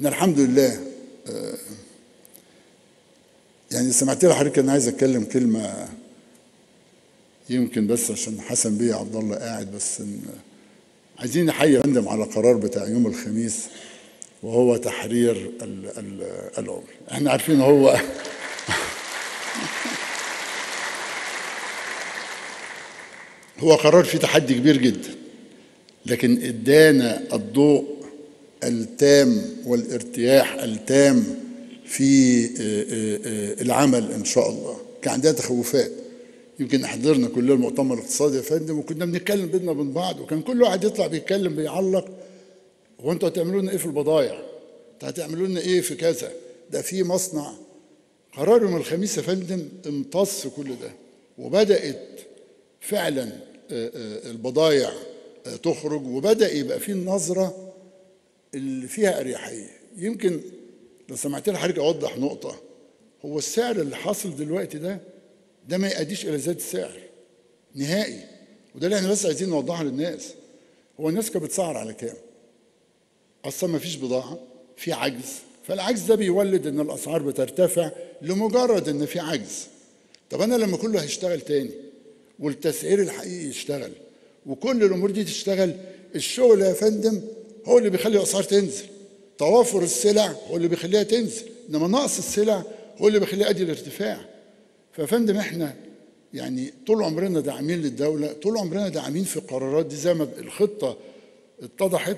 إحنا الحمد لله آه، يعني سمعت لي حضرتك أنا عايز أتكلم كلمة يمكن بس عشان حسن بيه عبد الله قاعد بس إن عايزين نحيي يا فندم على قرار بتاع يوم الخميس وهو تحرير ال- ال- العمر. إحنا عارفين هو هو قرار فيه تحدي كبير جدا لكن إدانا الضوء التام والارتياح التام في آه، آه، آه، العمل إن شاء الله كان عندنا تخوفات يمكن حضرنا كلنا المؤتمر الاقتصادي يا فندم وكنا بنتكلم بينا وبين بعض وكان كل واحد يطلع بيتكلم بيعلق هو أنتوا هتعملوا لنا إيه في البضائع؟ أنتوا هتعملوا لنا إيه في كذا؟ ده في مصنع قرار يوم الخميس يا فندم امتص كل ده وبدأت فعلا آه، تخرج وبدأ يبقى في النظرة اللي فيها أريحية. يمكن لو سمعت لي حضرتك أوضح نقطة. هو السعر اللي حاصل دلوقتي ده ده ما يؤديش إلى زياده السعر نهائي. وده اللي إحنا بس عايزين نوضحه للناس. هو الناس كانت بتسعر على كام؟ أصلا ما فيش بضاعة في عجز. فالعجز ده بيولد إن الأسعار بترتفع لمجرد إن في عجز. طب أنا لما كله هيشتغل تاني والتسعير الحقيقي يشتغل وكل الأمور دي تشتغل الشغل يا فندم هو اللي بيخلي الأسعار تنزل. توافر السلع هو اللي بيخليها تنزل. إنما نقص السلع هو اللي بيخليها يؤدي الارتفاع. فيا فندم إحنا يعني طول عمرنا داعمين للدولة طول عمرنا داعمين في القرارات دي زي ما الخطة اتضحت.